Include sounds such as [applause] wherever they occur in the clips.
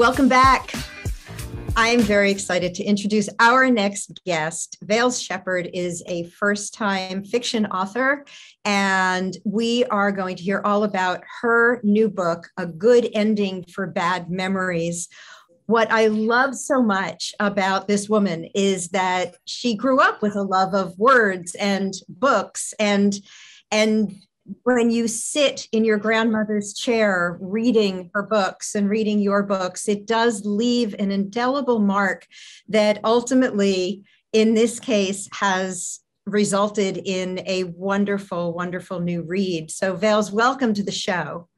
Welcome back. I'm very excited to introduce our next guest. Vailes Shepperd is a first time fiction author, and we are going to hear all about her new book, A Good Ending for Bad Memories. What I love so much about this woman is that she grew up with a love of words and books and and when you sit in your grandmother's chair reading her books and reading your books, it does leave an indelible mark that ultimately, in this case, has resulted in a wonderful, wonderful new read. So, Vailes, welcome to the show.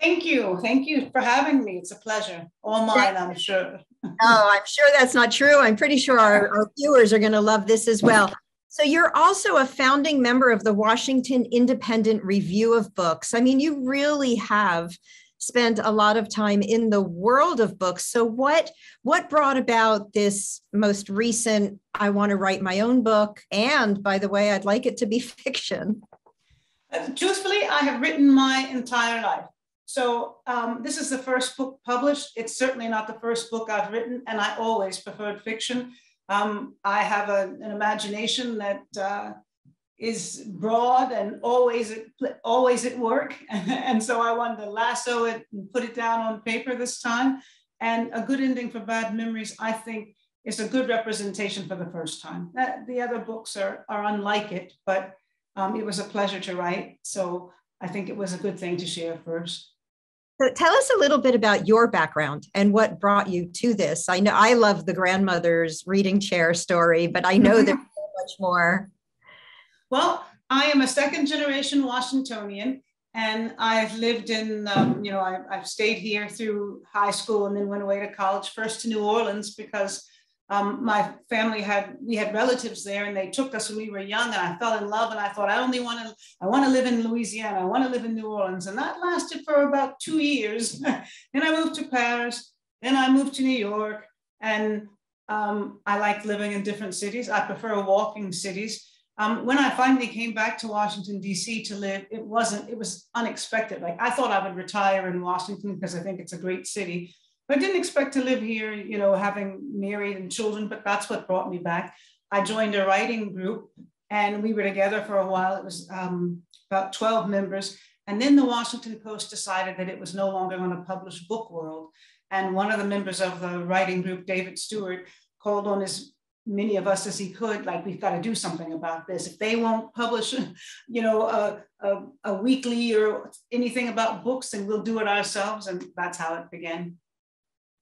Thank you. Thank you for having me. It's a pleasure. All mine, I'm sure. [laughs] oh, I'm sure that's not true. I'm pretty sure our, our viewers are going to love this as well. So you're also a founding member of the Washington Independent Review of Books. I mean, you really have spent a lot of time in the world of books. So what what brought about this most recent I want to write my own book and by the way, I'd like it to be [laughs] fiction. Uh, truthfully, I have written my entire life. So um, this is the first book published. It's certainly not the first book I've written, and I always preferred fiction. Um, I have a, an imagination that uh, is broad and always at, always at work. [laughs] and so I wanted to lasso it and put it down on paper this time. And a good ending for bad memories, I think, is a good representation for the first time. That, the other books are, are unlike it, but um, it was a pleasure to write. So I think it was a good thing to share first. Tell us a little bit about your background and what brought you to this. I know I love the grandmother's reading chair story, but I know there's so much more. Well, I am a second generation Washingtonian, and I've lived in, um, you know, I, have stayed here through high school and then went away to college, first to New Orleans because um, my family had we had relatives there and they took us when we were young and i fell in love and i thought i only want to i want to live in louisiana. I want to live in new orleans. And that lasted for about two years. [laughs] Then i moved to paris. Then i moved to new york. And um, i like living in different cities. I prefer walking cities. Um, when i finally came back to washington d.c to live it wasn't it was unexpected. Like i thought i would retire in washington because i think it's a great city I didn't expect to live here, you know, having married and children, but that's what brought me back. I joined a writing group and we were together for a while. It was um, about 12 members. And then the Washington Post decided that it was no longer going to publish Book World. And one of the members of the writing group, David Stewart, called on as many of us as he could, like, we've got to do something about this. If they won't publish, [laughs] you know, a, a, a weekly or anything about books, then we'll do it ourselves. And that's how it began.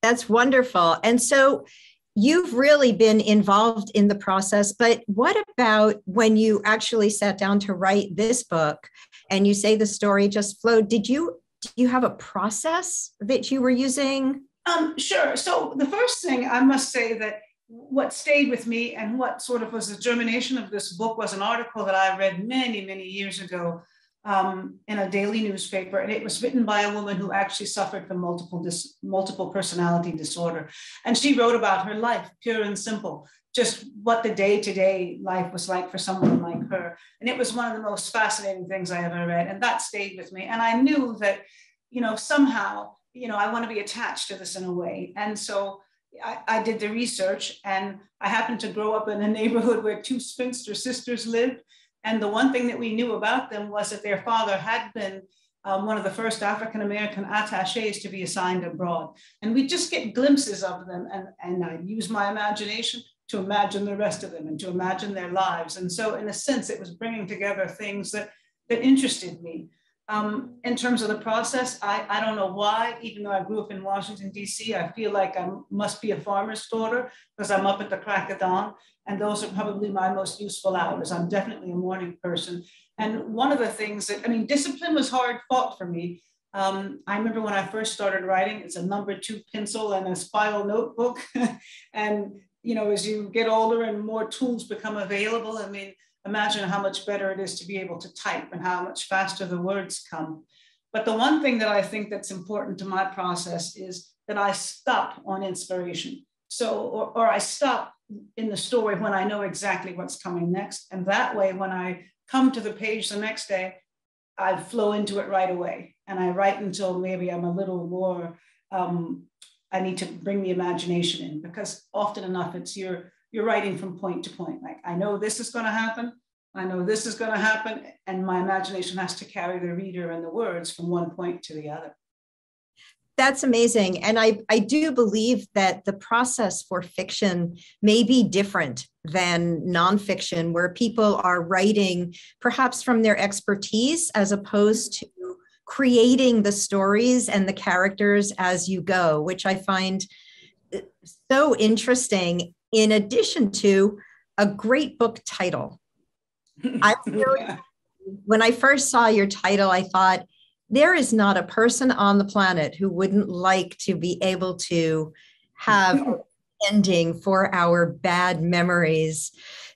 That's wonderful. And so you've really been involved in the process, but what about when you actually sat down to write this book and you say the story just flowed? Did you do you have a process that you were using? Um, sure. So the first thing I must say that what stayed with me and what sort of was the germination of this book was an article that I read many, many years ago um, in a daily newspaper, and it was written by a woman who actually suffered from multiple dis- multiple personality disorder, and she wrote about her life, pure and simple, just what the day to day life was like for someone like her, and it was one of the most fascinating things I ever read, and that stayed with me, and I knew that, you know, somehow, you know, I want to be attached to this in a way, and so. I, I did the research and I happened to grow up in a neighborhood where two spinster sisters lived and the one thing that we knew about them was that their father had been um, one of the first African American attaches to be assigned abroad. And we just get glimpses of them. And, and I use my imagination to imagine the rest of them and to imagine their lives. And so, in a sense, it was bringing together things that, that interested me. Um, in terms of the process, I, I don't know why, even though I grew up in Washington, D.C., I feel like I must be a farmer's daughter because I'm up at the crack of dawn. And those are probably my most useful hours. I'm definitely a morning person. And one of the things that, I mean, discipline was hard fought for me. Um, I remember when I first started writing, it's a number two pencil and a spiral notebook. [laughs] and, you know, as you get older and more tools become available, I mean, imagine how much better it is to be able to type and how much faster the words come. But the one thing that I think that's important to my process is that I stop on inspiration. So, or, or I stop in the story when I know exactly what's coming next. And that way, when I come to the page the next day, I flow into it right away. And I write until maybe I'm a little more um, I need to bring the imagination in because often enough it's you're you're writing from point to point. Like I know this is going to happen, I know this is going to happen, and my imagination has to carry the reader and the words from one point to the other. That's amazing. And I, I do believe that the process for fiction may be different than nonfiction, where people are writing perhaps from their expertise as opposed to creating the stories and the characters as you go, which I find uh, so interesting, in addition to a great book title. [laughs] I really, when I first saw your title, I thought, there is not a person on the planet who wouldn't like to be able to have [laughs] ending for our bad memories.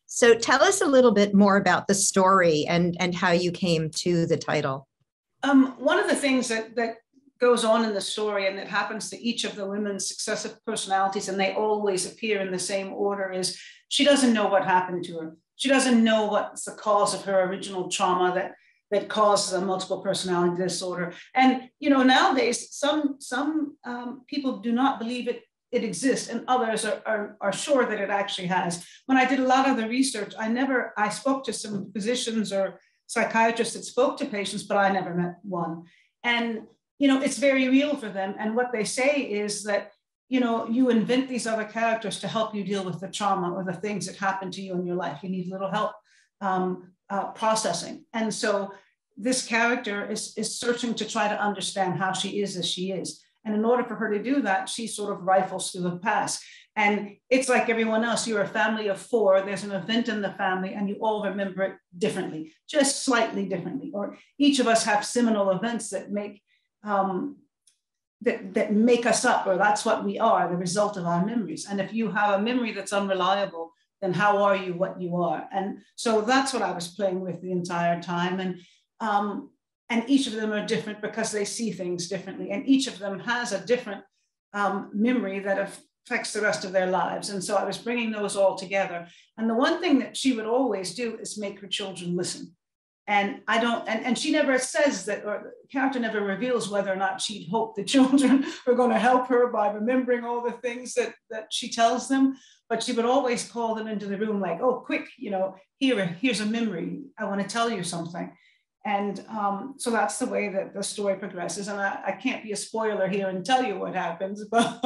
So tell us a little bit more about the story and, and how you came to the title. Um, one of the things that, that goes on in the story and it happens to each of the women's successive personalities, and they always appear in the same order, is she doesn't know what happened to her. She doesn't know what's the cause of her original trauma that that causes a multiple personality disorder. And you know, nowadays, some some um, people do not believe it it exists, and others are, are, are sure that it actually has. When I did a lot of the research, I never I spoke to some physicians or psychiatrists that spoke to patients, but I never met one. And you know, it's very real for them. And what they say is that you know you invent these other characters to help you deal with the trauma or the things that happen to you in your life. You need a little help um, uh, processing. And so this character is, is searching to try to understand how she is as she is. And in order for her to do that, she sort of rifles through the past. And it's like everyone else, you're a family of four, there's an event in the family, and you all remember it differently, just slightly differently. Or each of us have seminal events that make um, that, that make us up, or that's what we are, the result of our memories. And if you have a memory that's unreliable, then how are you what you are? And so that's what I was playing with the entire time. And um, and each of them are different because they see things differently. And each of them has a different um, memory that affects the rest of their lives. And so I was bringing those all together. And the one thing that she would always do is make her children listen. And I don't, and, and she never says that, or the character never reveals whether or not she'd hope the [laughs] children were going to help her by remembering all the things that, that she tells them. But she would always call them into the room, like, oh, quick, you know, here, here's a memory. I want to tell you something. And um, so that's the way that the story progresses. And I, I, can't be a spoiler here and tell you what happens, [laughs] but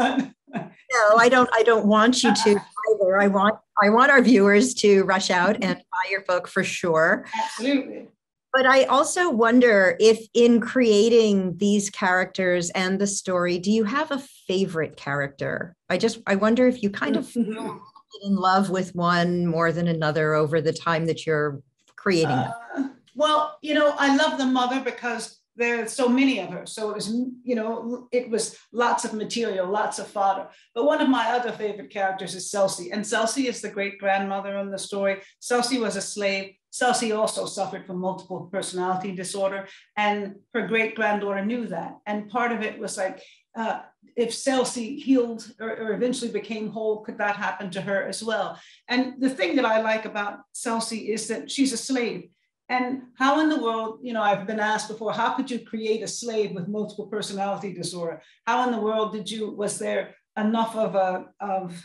no, I don't. I don't want you to [laughs] I want I want our viewers to rush out and buy your book for sure. Absolutely. But I also wonder if, in creating these characters and the story, do you have a favorite character? I just I wonder if you kind of [laughs] in love with one more than another over the time that you're creating. Uh, well, you know, I love the mother because there are so many of her. So it was, you know, it was lots of material, lots of fodder. But one of my other favorite characters is Celsi. And Celsi is the great grandmother in the story. Celsi was a slave. Celsi also suffered from multiple personality disorder. And her great granddaughter knew that. And part of it was like, uh, if Celsi healed or, or, eventually became whole, could that happen to her as well? And the thing that I like about Celsi is that she's a slave. And how in the world, you know, I've been asked before, how could you create a slave with multiple personality disorder? How in the world did you, was there enough of a, of,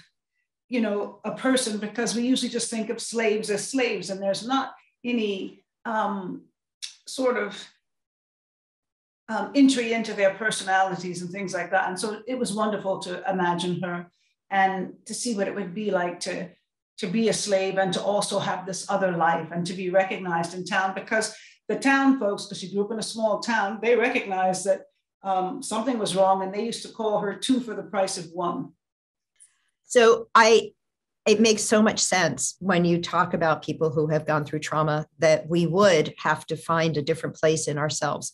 you know, a person? Because we usually just think of slaves as slaves and there's not any um, sort of um, entry into their personalities and things like that. And so it was wonderful to imagine her and to see what it would be like to to be a slave and to also have this other life and to be recognized in town because the town folks, because she grew up in a small town, they recognized that um, something was wrong and they used to call her two for the price of one. So I, it makes so much sense when you talk about people who have gone through trauma that we would have to find a different place in ourselves.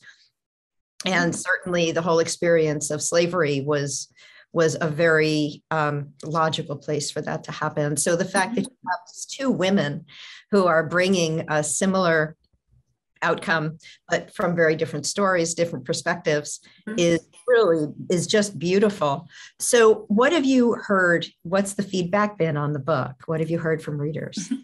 And certainly the whole experience of slavery was was a very um, logical place for that to happen. So the fact that you have two women who are bringing a similar outcome, but from very different stories, different perspectives, Mhm. is really is just beautiful. So, what have you heard? What's the feedback been on the book? What have you heard from readers? [laughs]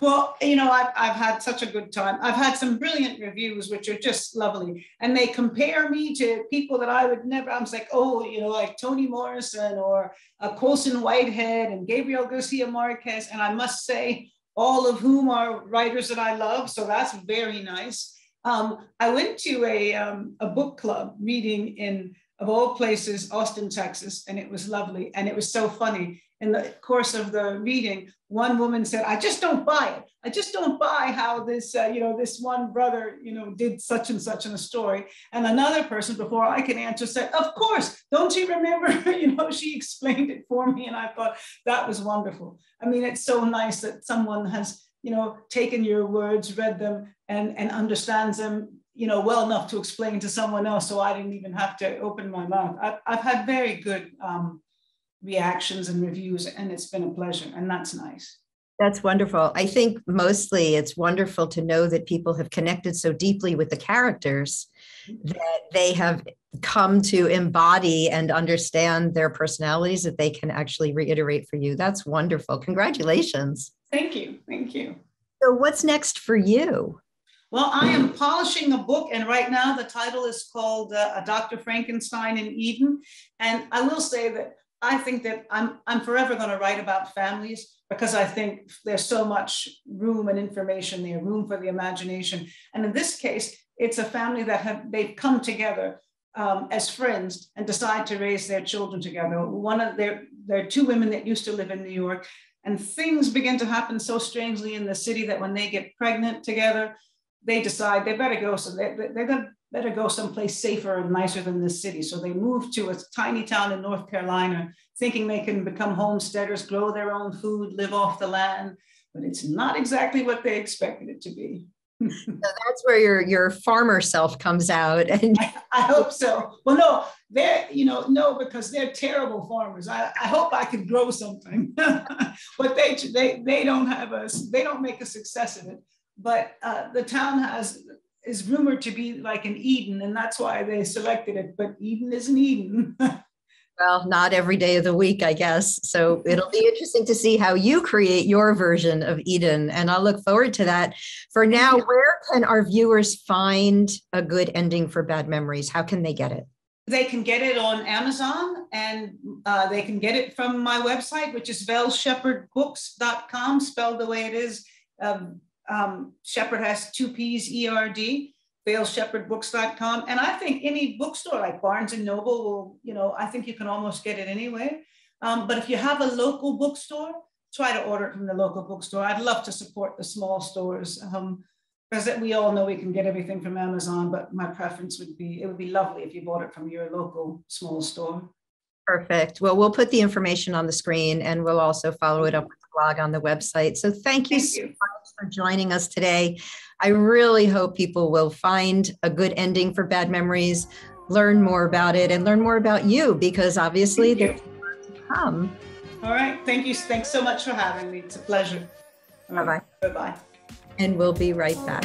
Well, you know, I've, I've had such a good time. I've had some brilliant reviews, which are just lovely. And they compare me to people that I would never, I'm like, oh, you know, like Toni Morrison or uh, Colson Whitehead and Gabriel Garcia Marquez. And I must say, all of whom are writers that I love. So that's very nice. Um, I went to a, um, a book club reading in, of all places, Austin, Texas, and it was lovely. And it was so funny. In the course of the reading, one woman said, I just don't buy it. I just don't buy how this, uh, you know, this one brother, you know, did such and such in a story. And another person, before I can answer, said, Of course, don't you remember? [laughs] you know, she explained it for me. And I thought that was wonderful. I mean, it's so nice that someone has, you know, taken your words, read them, and, and understands them, you know, well enough to explain to someone else. So I didn't even have to open my mouth. I've, I've had very good um, reactions and reviews, and it's been a pleasure. And that's nice. That's wonderful. I think mostly it's wonderful to know that people have connected so deeply with the characters that they have come to embody and understand their personalities that they can actually reiterate for you. That's wonderful. Congratulations. Thank you. Thank you. So, what's next for you? Well, I am polishing a book, and right now the title is called uh, "A Dr. Frankenstein in Eden." And I will say that I think that I'm I'm forever going to write about families because I think there's so much room and information there, room for the imagination. And in this case, it's a family that have they've come together um, as friends and decide to raise their children together. One of their there are two women that used to live in New York, and things begin to happen so strangely in the city that when they get pregnant together, they decide they better go. So they, to better go someplace safer and nicer than this city. So they move to a tiny town in North Carolina, thinking they can become homesteaders, grow their own food, live off the land. But it's not exactly what they expected it to be. [laughs] so that's where your your farmer self comes out and I, I, hope so well no they're you know no because they're terrible farmers i, I hope i could grow something [laughs] but they they they don't have us they don't make a success of it but uh, the town has is rumored to be like an eden and that's why they selected it but eden isn't eden [laughs] well, not every day of the week, I guess. So it'll be interesting to see how you create your version of Eden. And I'll look forward to that. For now, where can our viewers find a good ending for bad memories? How can they get it? They can get it on Amazon and uh, they can get it from my website, which is vailesshepperdbooks.com, spelled the way it is. Um, um, Shepherd has two P's, E R D vailesshepperdbooks.com. And I think any bookstore like Barnes and Noble will, you know, I think you can almost get it anyway. Um, but if you have a local bookstore, try to order it from the local bookstore. I'd love to support the small stores. Um, because we all know we can get everything from Amazon, but my preference would be it would be lovely if you bought it from your local small store. Perfect. Well, we'll put the information on the screen and we'll also follow it up with the blog on the website. So thank you Thank so you. much for joining us today. I really hope people will find a good ending for bad memories, learn more about it, and learn more about you because obviously you. there's more to come. All right. Thank you. Thanks so much for having me. It's a pleasure. Bye bye. Bye bye. And we'll be right back.